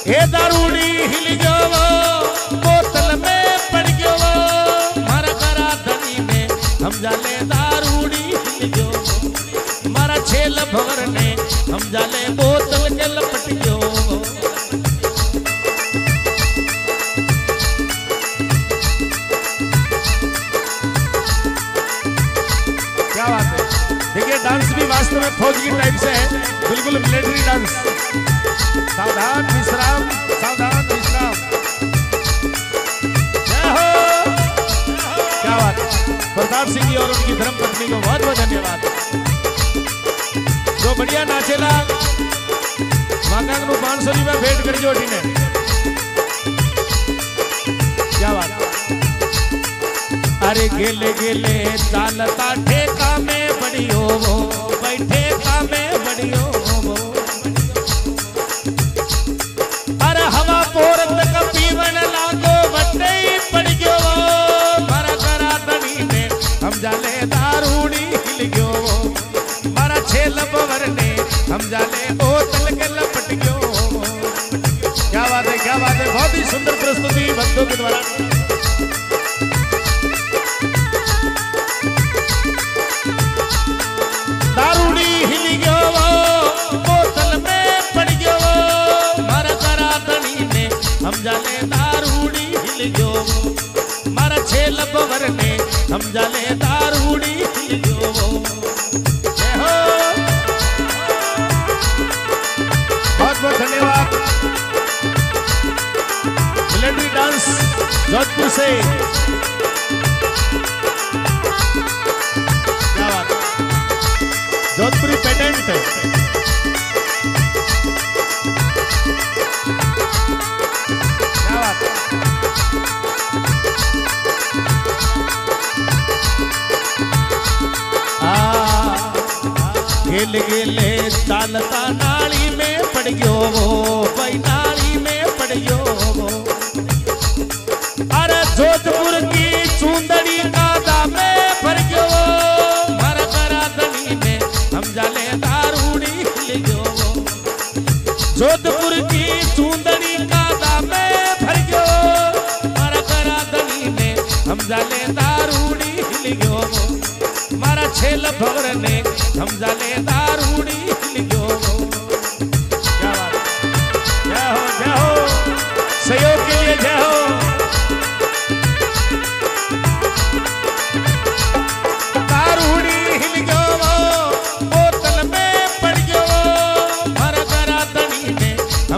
हे दारूड़ी हिल गयो बोतल में पड़ गयो। मारा करा धनी ने हम जाले दारूड़ी हिल गयो। मारा छेल भवर ने, हम जाले बोतल के लपट गयो। क्या बात है? देखिए, डांस भी वास्तव में फौज टाइप से है। बिल्कुल मिलिट्री डांस। क्या बात प्रताप सिंह जी और उनकी धर्म पत्नी को बहुत बहुत धन्यवाद। जो बढ़िया नाचेला भेंट क्या बात अरे गेले गेले चालता ठेका में बड़ी हो जाले दारूड़ी हिल गयो मारा छेल बवर ने हम जाले ओ तल के लपट गयो क्या बात है, क्या बात है, बहुत ही सुंदर प्रस्तुति बच्चों के द्वारा। दारूड़ी हिल गयो बोतल में हिल गयो मारा छेल बवर ने जोधपुर पेटेंट. गिल गिले चालता नाली में पड़ गयो वो। जोधपुर की सुंदरी का दामे भर गयो। मारा करा दनी ने हम जाले दारूड़ी हिल गयो। मारा छेल भवर ने हम जाले दारूड़ी हिल गयो।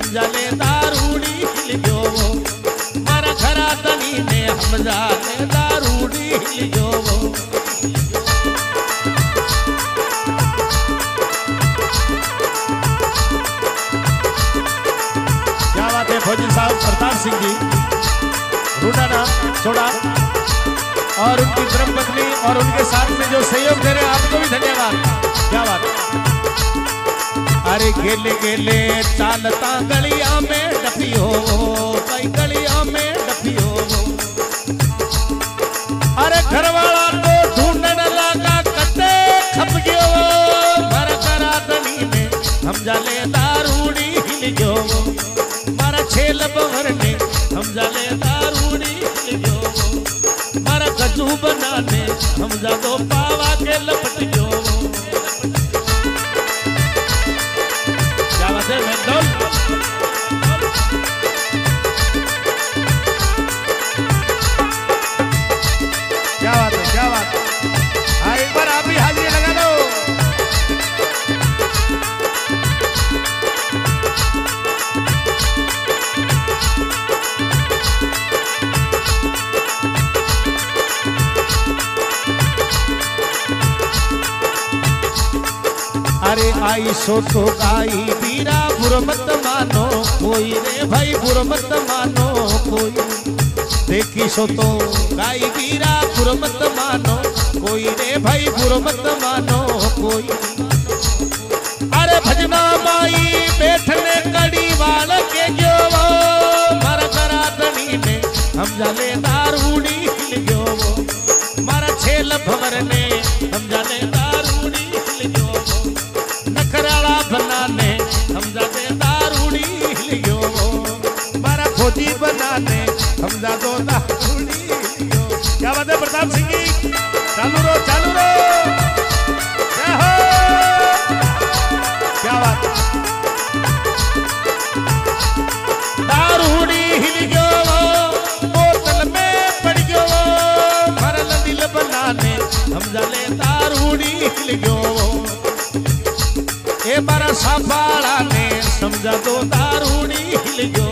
ने दारूड़ी हिल गयो मर खरा तनी ने हम जाले दारूड़ी हिल गयो क्या बात है, फौजी साहब प्रताप सिंह जी। रूडाना छोड़ा और उनकी धर्म पत्नी और उनके साथ में जो सहयोग दे रहे हैं, आपको भी धन्यवाद। क्या बात है। अरे गेले गेले चालता गलिया में डफियो भाई गलिया में डफियो अरे घर वाला तो ढूँढने लगा कटे खप गयो, मर करा दनी में हम जाले दारूड़ी हिल गयो। मारा छेल बवर ने, हम जाले दारूड़ी हिल गयो। मारा कचू बनाने हम जागो पावा के लपट गयो। आई सो तो आई बीरा बुर मत मानो, कोई रे भाई बुर मत मानो, कोई। देखी सो तो गाई बीरा बुर मत मानो, कोई रे भाई बुर मत मानो, कोई। अरे भजना माई, बैठने कड़ी वाल के जो, मर करा तनी ने, हम जाले दारूड़ी समझा दो दारूड़ी हिल गयो। क्या बात है, प्रताप सिंह जी चालू रो चालू रो क्या बात हिल बनाने ए मारा सापाड़ा ने समझा दो दारूड़ी हिल गयो।